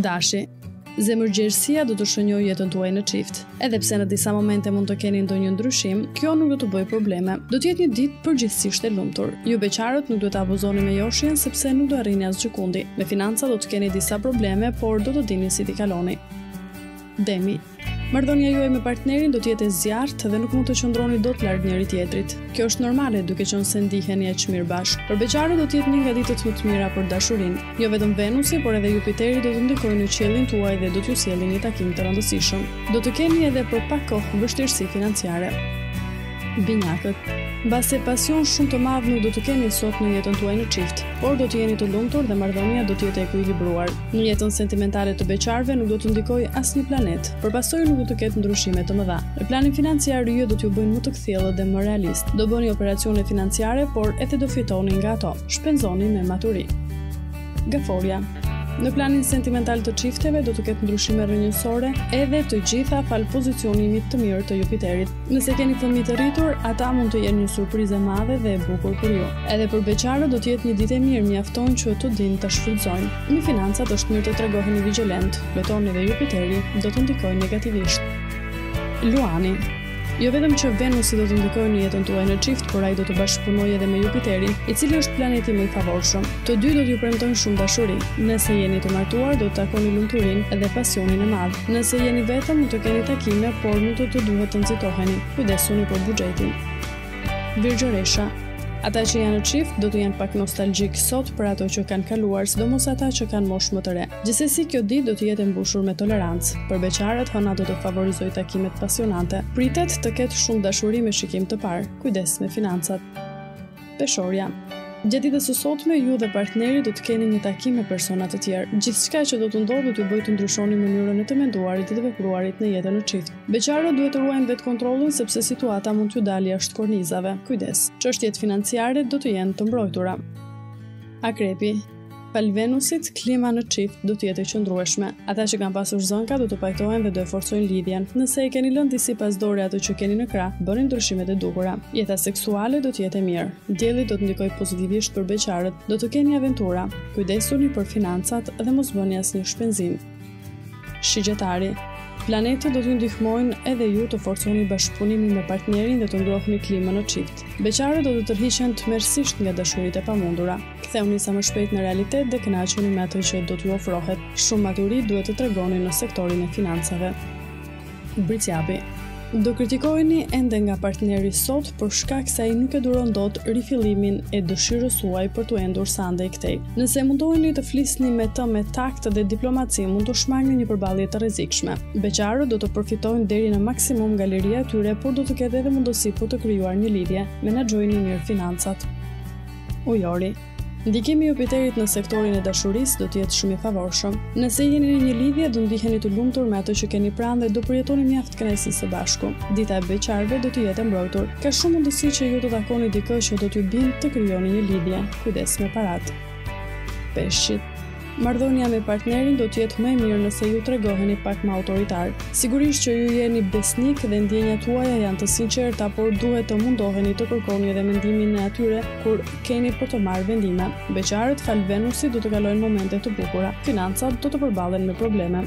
Dashi, zemërgjerësia do të shënjojë jetën tuaj në çift. Edhe pse në disa momente mund të keni ndonjë ndryshim, kjo nuk do të bëjë probleme. Do të jetë një ditë përgjithsisht e lumtur. Ju beqarët nuk duhet të abuzoni me joshjen sepse nuk do arrini asgjëkundi. Me financa do të keni disa probleme, por do të dini si t'i kaloni. Demi. Marrëdhënia juaj me partnerin do të jetë e zjarrtë dhe nuk mund të qëndroni dot larg njëri-tjetrit. Kjo është normale, duke qenë se ndiheni aq mirë bashkë. Për beqarët do të jetë një nga ditët më të mira për dashurinë. Jo vetëm Venusi, por edhe Jupiteri do të ndikojnë në qiellin tuaj dhe do t'ju sjellin një takim të rëndësishëm. Do të keni edhe për pak kohë vështirësi financiare. Binjakët. Mbase pasion shumë të madh nuk do të keni sot në jetën tuaj në çift, por do të jeni të lumtur dhe marrëdhënia do të jetë e ekuilibruar. Në jetën sentimentale të beqarëve nuk do të ndikojë asnjë planet, për pasojë nuk do të ketë ndryshime të mëdha. Në planin financiar yjet do t'ju bëjnë më të kthjellët dhe më realist. Do bëni operacione financiare, por edhe do fitoni nga ato. Shpenzoni me maturi. Gaforja Në planin sentimental të çifteve do të ketë ndryshime rrënjësore edhe të gjitha falë pozicionimit të mirë të Jupiterit. Nëse keni fëmijë të rritur, ata mund të jenë një surprizë e madhe dhe e bukur për ju. Edhe për beqarët do të jetë një ditë e mirë, mjafton që të dinë ta shfrytëzojnë. Në financat është mirë të tregoheni vigjilentë, Plutoni dhe Jupiteri do të ndikojnë negativisht. Luani Jo vetëm që Venusi do të ndikojë në jetën tuaj në çift, por ai do të bashkëpunojë edhe me Jupiterin, i cili është planeti më i favorshëm. Të dy do t'ju premtojnë shumë dashuri. Nëse jeni të martuar, do të takoni lumturinë dhe pasionin e madh. Nëse jeni vetëm, mund të keni takime, por nuk do të duhet të nxitoheni. Kujdesuni për buxhetin. Virgjëresha. Ata që janë në çift do të jenë pak nostalgjikë sot për ato që kanë kaluar, sidomos ata që kanë moshë më të re. Gjithsesi kjo ditë do të jetë e mbushur me tolerancë. Për beqarët, hëna do të favorizojë takimet pasionante. Pritet të ketë shumë dashuri me shikim të parë. Kujdes me financat. Peshorja. Gjatë ditës së sotme, ju dhe partneri do të keni një takim me persona të tjerë. Gjithçka që do të ndodhë do t'ju bëjë të ndryshoni mënyrën e të menduarit dhe të vepruarit në jetën në çift. Beqarët duhet të ruajnë vetëkontrollin sepse situata mund t'ju dalë jashtë kornizave. Kujdes. Çështjet financiare do të jenë të mbrojtura. Akrepi. Falë Venusit, klima në çift do të jetë e qëndrueshme. Ata që kanë pasur zënka do të pajtohen dhe do e forcojnë lidhjen. Nëse e keni lënë disi pas dore atë që keni në krah, bëni ndryshimet e duhura. Jeta seksuale do të jetë e mirë. Dielli do të ndikojë pozitivisht për beqarët. Do të keni aventura. Kujdesuni për financat dhe mos bëni asnjë shpenzim. Shigjetari Planetët do t'ju ndihmojnë edhe ju të forconi bashkëpunimin me partnerin dhe të ngrohni klimën në çift. Beqarët do të tërhiqen tmerrësisht nga dashuritë e pamundura. Kthehuni sa më shpejt në realitet dhe kënaquni me atë që do t'ju ofrohet. Shumë maturi duhet të tregoni në sektorin e financave. Bricjapi. Do kritikoheni ende nga partneri sot për shkak se ai nuk e duron dot rifillimin e dëshirës suaj për t'u endur sa andej këtej. Nëse mundoheni të flisni me të me takt dhe diplomaci, mund të shmangni një përballje të rrezikshme. Beqarët do të përfitojnë deri në maksimum nga liria e tyre, por do të ketë edhe mundësi për të krijuar një lidhje. Menaxhojini mirë financat. Ujori. Ndikimi i Jupiterit në sektorin e dashurisë do të jetë shumë i favorshëm. Nëse jeni në një lidhje, do ndiheni të lumtur me atë që keni pranë dhe do përjetoni mjaft kënaqësi së bashku. Dita e beqarëve do të jetë e mbrojtur. Ka shumë mundësi që ju të takoni dikë që do t'ju bindë të krijoni një lidhje. Kujdes me paratë. Peshqit. Marrëdhënia me partnerin do të jetë më e mirë nëse ju tregoheni pak më autoritar. Sigurisht që ju jeni besnik dhe ndjenjat tuaja janë të sinqerta, por duhet të mundoheni të kërkoni edhe mendimin e atyre kur keni për të marrë vendime. Beqarët falë Venusit do të kalojnë momente të bukura. Financat do të përballen me probleme.